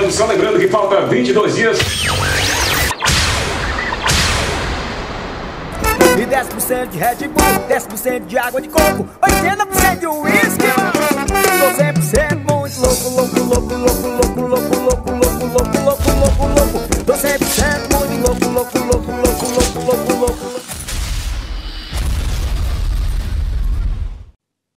chegando, só lembrando que falta 22 dias. E 10% de Red Bull, 10% de água de coco, 80% de uísque, Tô 100% muito louco, louco, louco, louco, louco, louco, louco, louco, louco, louco, louco, louco. Tô 100% muito louco, louco, louco,